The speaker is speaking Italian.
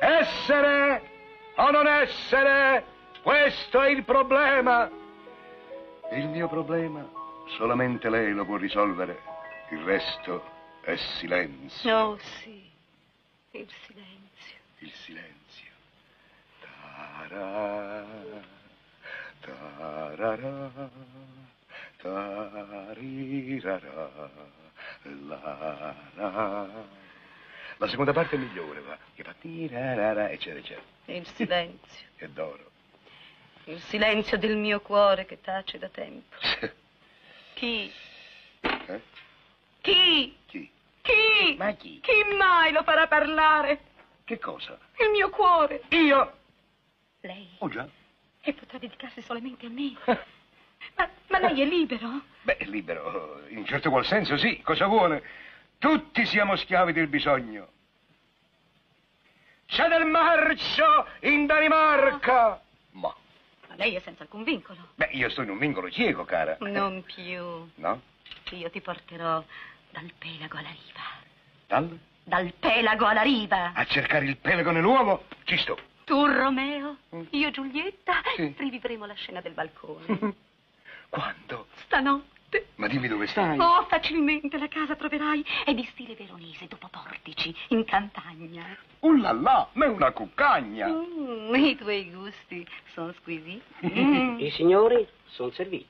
Essere o non essere, questo è il problema. Il mio problema solamente lei lo può risolvere. Il resto è silenzio. Oh sì, il silenzio. Il silenzio. Tarà, tararà, tarirarà, la, la. La seconda parte è migliore, va, che fa tirarara, eccetera, eccetera. Il silenzio. È d'oro. Il silenzio del mio cuore che tace da tempo. Chi? Eh? Chi? Chi? Chi? Ma chi? Chi mai lo farà parlare? Che cosa? Il mio cuore. Io? Lei. Oh già. E potrà dedicarsi solamente a me. Ma, ma lei è libero? Beh, libero, in un certo qual senso sì, cosa vuole? Tutti siamo schiavi del bisogno. C'è del marcio in Danimarca! Ma, Ma lei è senza alcun vincolo. beh, io in un vincolo cieco, cara. Non più. No? Io ti porterò dal pelago alla riva. Dal? Dal pelago alla riva. A cercare il pelago nell'uovo? Ci sto. Tu, Romeo, Mm. io, Giulietta, Sì. rivivremo la scena del balcone. Quando? Stanotte. Dimmi dove stai. Oh, facilmente la casa troverai. È di stile veronese, dopo portici, in campagna. Uh là là, ma è una cuccagna. Mm, I tuoi gusti sono squisiti. Mm. I signori sono serviti.